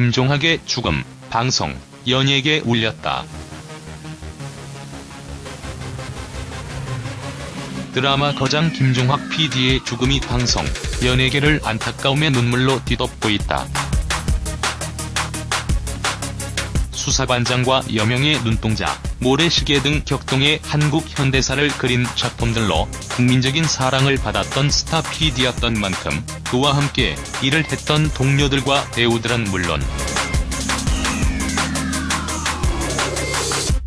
김종학의 죽음, 방송, 연예계 울렸다. 드라마 거장 김종학 PD의 죽음이 방송, 연예계를 안타까움의 눈물로 뒤덮고 있다. 수사반장과 여명의 눈동자, 모래시계 등 격동의 한국 현대사를 그린 작품들로 국민적인 사랑을 받았던 스타 PD였던 만큼 그와 함께 일을 했던 동료들과 배우들은 물론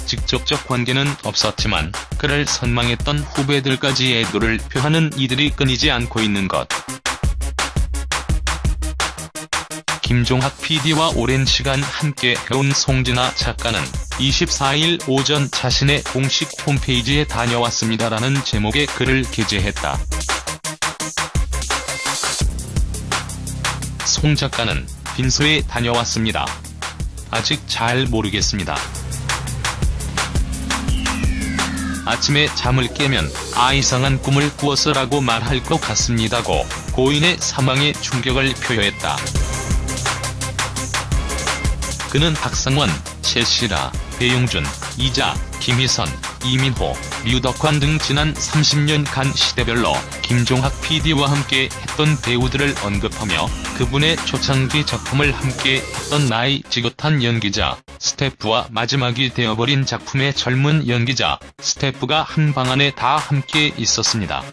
직접적 관계는 없었지만 그를 선망했던 후배들까지 애도를 표하는 이들이 끊이지 않고 있는 것. 김종학 PD와 오랜 시간 함께 해온 송진아 작가는 24일 오전 자신의 공식 홈페이지에 다녀왔습니다라는 제목의 글을 게재했다. 송 작가는 빈소에 다녀왔습니다. 아직 잘 모르겠습니다. 아침에 잠을 깨면 아 이상한 꿈을 꾸었어라고 말할 것 같습니다고 고인의 사망에 충격을 표했다. 그는 박상원, 최시라, 배용준, 이자, 김희선, 이민호, 류덕환 등 지난 30년간 시대별로 김종학 PD와 함께 했던 배우들을 언급하며 그분의 초창기 작품을 함께 했던 나이 지긋한 연기자, 스태프와 마지막이 되어버린 작품의 젊은 연기자, 스태프가 한 방 안에 다 함께 있었습니다.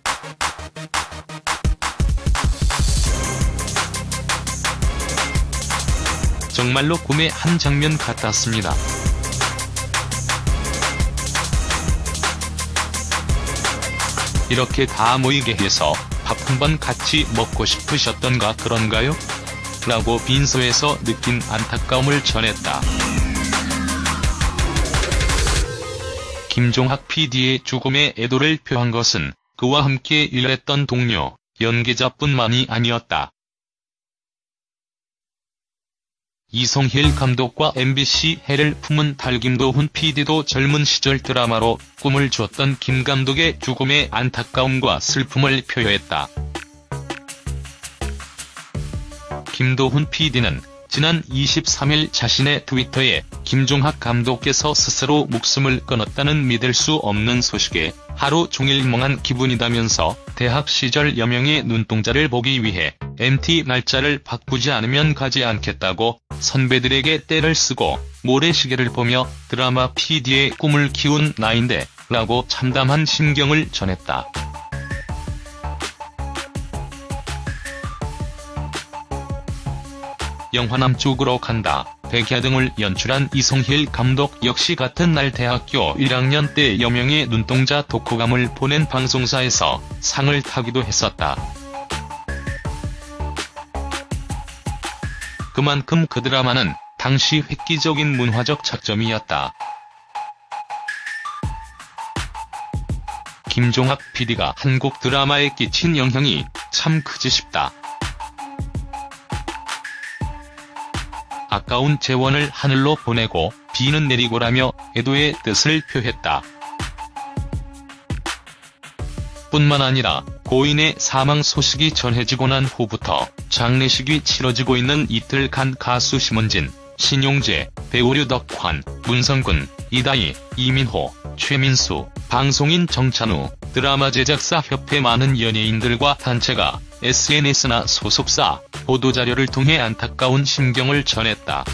정말로 꿈의 한 장면 같았습니다. 이렇게 다 모이게 해서 밥 한 번 같이 먹고 싶으셨던가 그런가요? 라고 빈소에서 느낀 안타까움을 전했다. 김종학 PD의 죽음에 애도를 표한 것은 그와 함께 일했던 동료, 연기자뿐만이 아니었다. 이성힐 감독과 MBC 해를 품은 달김도훈 PD도 젊은 시절 드라마로 꿈을 줬던 김 감독의 죽음에 안타까움과 슬픔을 표했다. 김도훈 PD는 지난 23일 자신의 트위터에 김종학 감독께서 스스로 목숨을 끊었다는 믿을 수 없는 소식에 하루 종일 멍한 기분이다면서 대학 시절 여명의 눈동자를 보기 위해 MT 날짜를 바꾸지 않으면 가지 않겠다고 선배들에게 떼를 쓰고 모래시계를 보며 드라마 PD의 꿈을 키운 나인데 라고 참담한 심경을 전했다. 영화 남 쪽으로 간다. 백야 등을 연출한 이성힐 감독 역시 같은 날 대학교 1학년 때 여명의 눈동자 독후감을 보낸 방송사에서 상을 타기도 했었다. 그만큼 그 드라마는 당시 획기적인 문화적 작점이었다. 김종학 PD가 한국 드라마에 끼친 영향이 참 크지 싶다. 아까운 재원을 하늘로 보내고 비는 내리고라며 애도의 뜻을 표했다. 뿐만 아니라 고인의 사망 소식이 전해지고 난 후부터 장례식이 치러지고 있는 이틀간 가수 심은진, 신용재, 배우 류덕환, 문성군, 이다희, 이민호, 최민수, 방송인 정찬우, 드라마 제작사 협회 많은 연예인들과 단체가 SNS나 소속사, 보도자료를 통해 안타까운 심경을 전했다.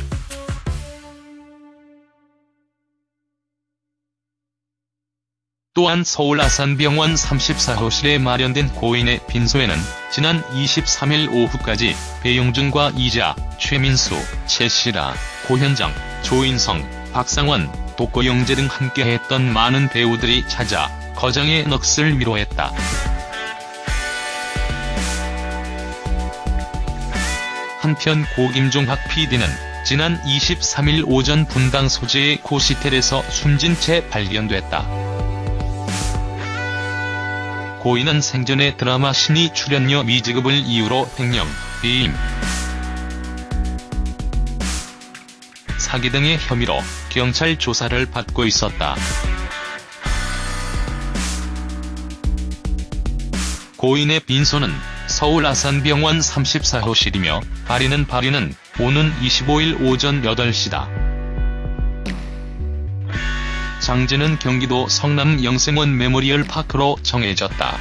또한 서울 아산병원 34호실에 마련된 고인의 빈소에는 지난 23일 오후까지 배용준과 이자, 최민수, 최시라, 고현정, 조인성, 박상원, 독고영재 등 함께했던 많은 배우들이 찾아 거장의 넋을 위로했다. 한편 고 김종학 PD는 지난 23일 오전 분당 소재의 고시텔에서 숨진 채 발견됐다. 고인은 생전에 드라마 신이 출연료 미지급을 이유로 횡령, 배임, 사기 등의 혐의로 경찰 조사를 받고 있었다. 고인의 빈소는 서울 아산병원 34호실이며 발인은 발인은 오는 25일 오전 8시다. 장지는 경기도 성남 영생원 메모리얼 파크로 정해졌다.